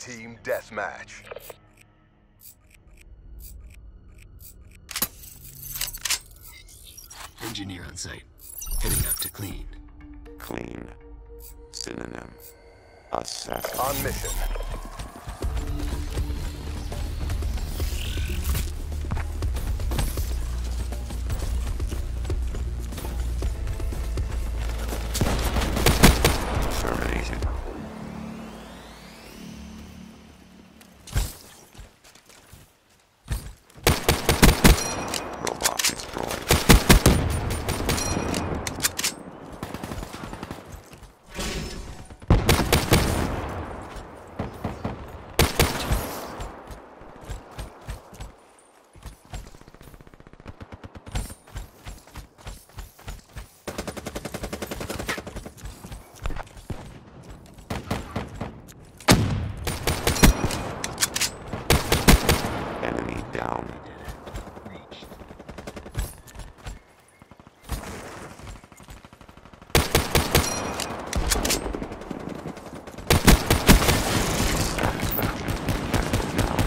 Team Deathmatch. Engineer on site. Heading up to clean. Clean. Synonym. Assassin. On mission. Down. Reached. Satisfaction. Captain down.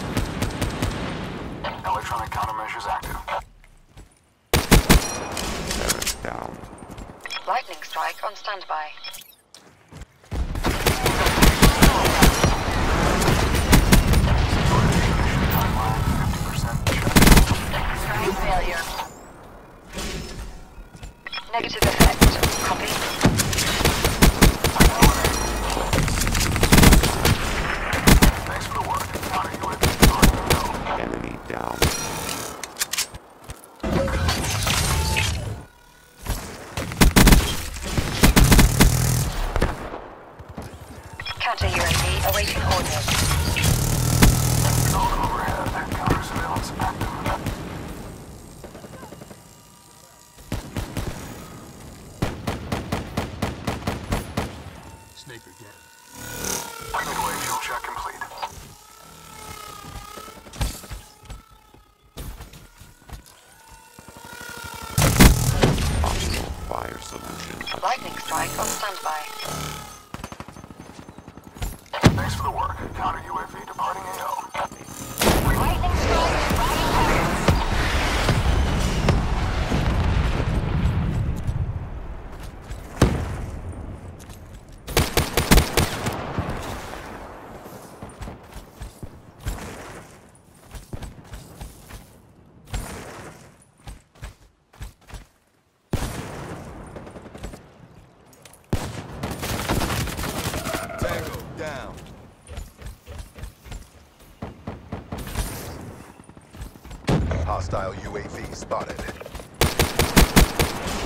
Electronic countermeasures active. Seraph down. Lightning strike on standby. Optimal fire solution. Lightning strike on standby. Thanks for the work. Counter UAV departing AO. Lightning strike. Tango down. Hostile UAV spotted.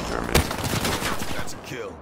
Terminated. That's a kill.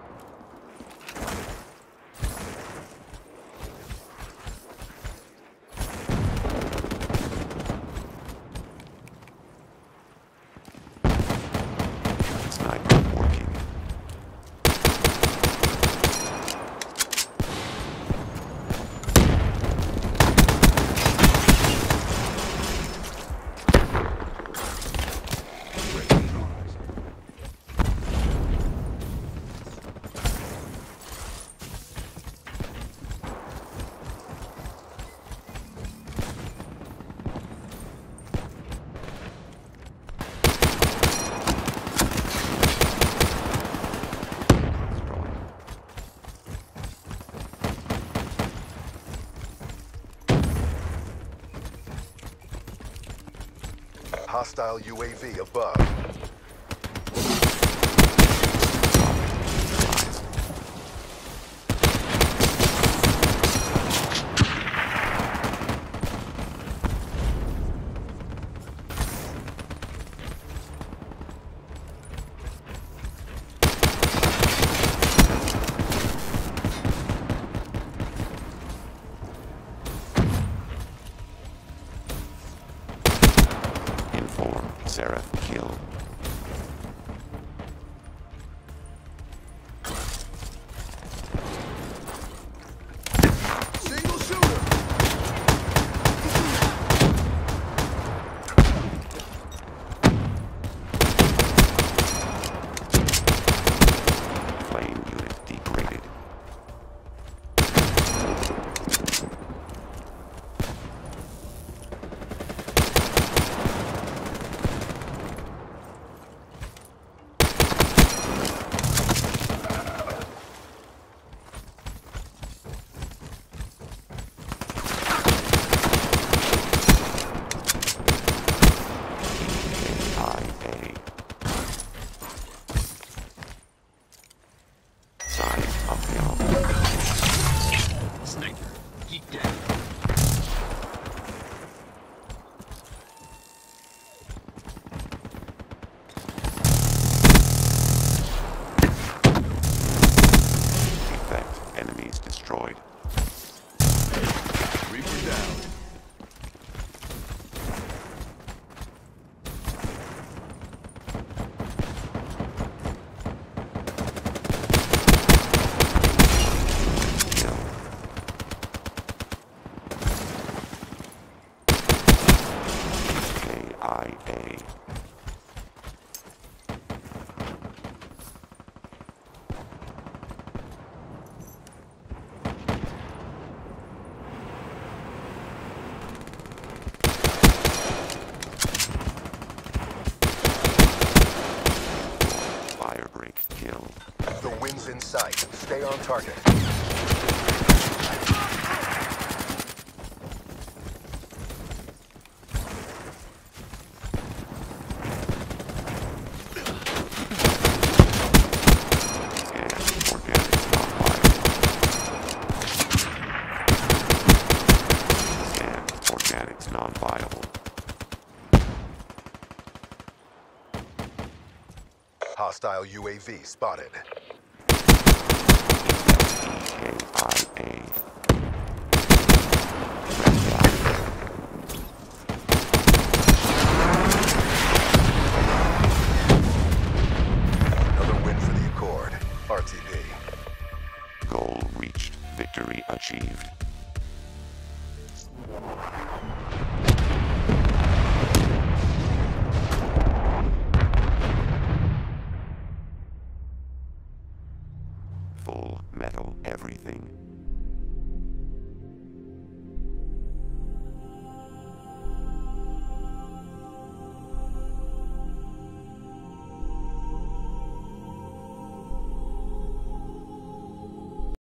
Hostile UAV above. Seraph kill. Target. And organics non-viable. And organics non-viable. Hostile UAV spotted. Achieved. Full metal everything.